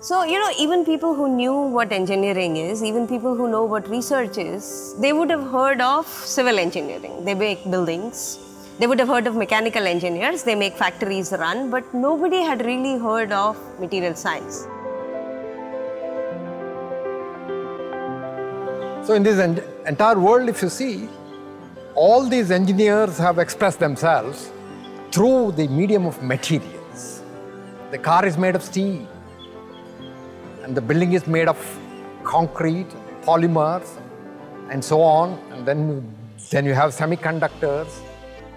So, you know, even people who knew what engineering is, even people who know what research is, they would have heard of civil engineering. They make buildings. They would have heard of mechanical engineers, they make factories run, but nobody had really heard of material science. So, in this en- entire world, if you see, all these engineers have expressed themselves through the medium of materials. The car is made of steel, and the building is made of concrete, polymers, and so on. And then, then you have semiconductors,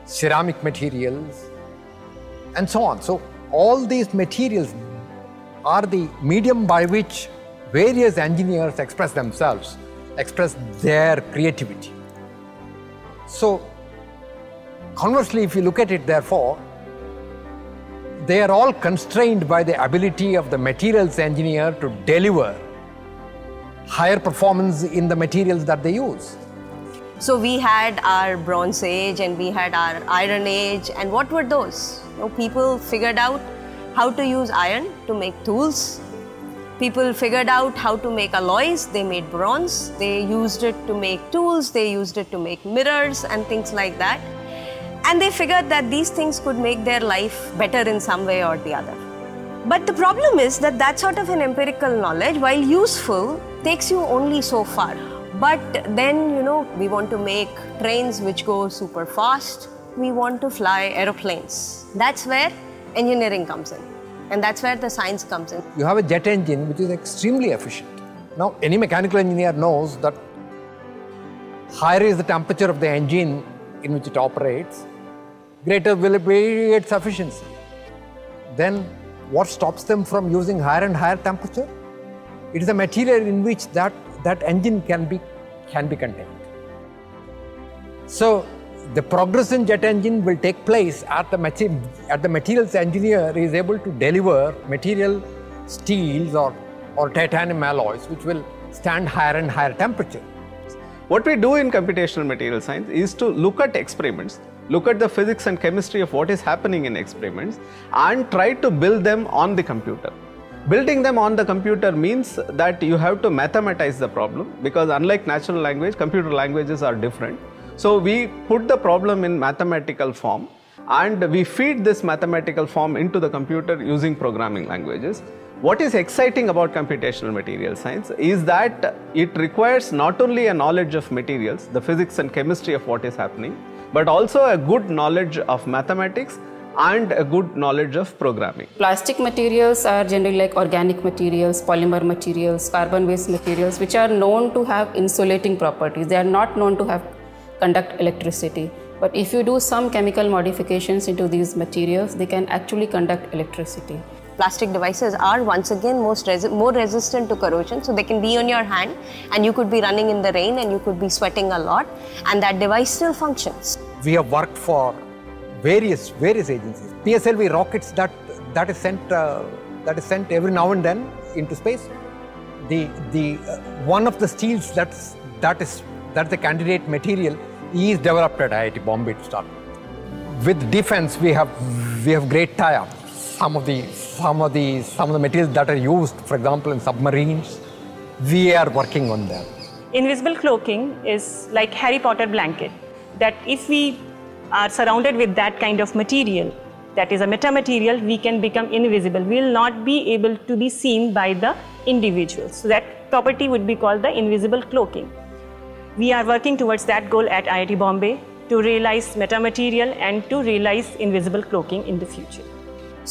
ceramic materials, and so on. So, all these materials are the medium by which various engineers express themselves, express their creativity. So, conversely, if you look at it, therefore, they are all constrained by the ability of the materials engineer to deliver higher performance in the materials that they use. So we had our Bronze Age and we had our Iron Age, and what were those? You know, people figured out how to use iron to make tools. People figured out how to make alloys. They made bronze. They used it to make tools. They used it to make mirrors and things like that. And they figured that these things could make their life better in some way or the other. But the problem is that that sort of an empirical knowledge, while useful, takes you only so far. But then, you know, we want to make trains which go super fast. We want to fly aeroplanes. That's where engineering comes in. And that's where the science comes in. You have a jet engine which is extremely efficient. Now, any mechanical engineer knows that higher is the temperature of the engine in which it operates, greater its efficiency. Then, what stops them from using higher and higher temperature? It is a material in which that, that engine can be, can be contained. So, the progress in jet engine will take place at the, at the materials engineer is able to deliver material steels or, or titanium alloys which will stand higher and higher temperature. What we do in computational material science is to look at experiments, look at the physics and chemistry of what is happening in experiments, and try to build them on the computer. Building them on the computer means that you have to mathematize the problem because, unlike natural language, computer languages are different. So, we put the problem in mathematical form and we feed this mathematical form into the computer using programming languages. What is exciting about computational material science is that it requires not only a knowledge of materials, the physics and chemistry of what is happening, but also a good knowledge of mathematics and a good knowledge of programming. Plastic materials are generally like organic materials, polymer materials, carbon based materials, which are known to have insulating properties. They are not known to have conduct electricity. But if you do some chemical modifications into these materials, they can actually conduct electricity. Plastic devices are once again most resi- more resistant to corrosion, so they can be on your hand, and you could be running in the rain and you could be sweating a lot, and that device still functions. We have worked for various various agencies. PSLV rockets that that is sent uh, that is sent every now and then into space. The the uh, one of the steels that's that is that's the candidate material is developed at IIT Bombay to start. With defense, we have we have great tie-up. Some of the some of the some of the materials that are used, for example, in submarines, we are working on them. Invisible cloaking is like Harry Potter blanket. That if we are surrounded with that kind of material, that is a metamaterial, we can become invisible. We will not be able to be seen by the individuals. So that property would be called the invisible cloaking. We are working towards that goal at IIT Bombay to realize metamaterial and to realize invisible cloaking in the future.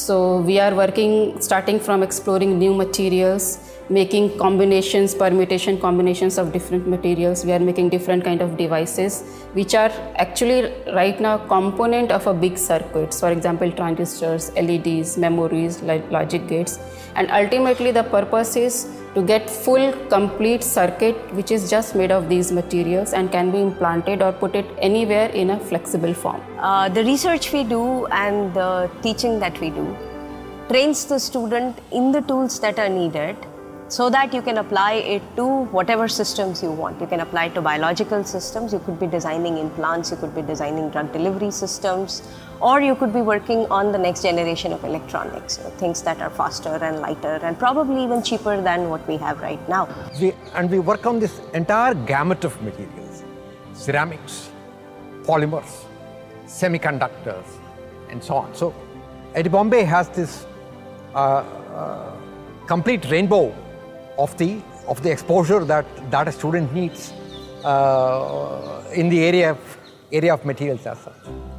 So we are working starting from exploring new materials, making combinations, permutation combinations of different materials. We are making different kind of devices which are actually right now component of a big circuit. For example, transistors, LEDs, memories, logic gates. And ultimately the purpose is to get full complete circuit which is just made of these materials and can be implanted or put it anywhere in a flexible form. Uh, the research we do and the teaching that we do trains the student in the tools that are needed so that you can apply it to whatever systems you want. You can apply it to biological systems, you could be designing implants, you could be designing drug delivery systems, or you could be working on the next generation of electronics, you know, things that are faster and lighter and probably even cheaper than what we have right now. We, and we work on this entire gamut of materials ceramics, polymers, semiconductors, and so on. So, IIT Bombay has this uh, uh, complete rainbow of the, of the exposure that, that a student needs uh, in the area of, area of materials as such.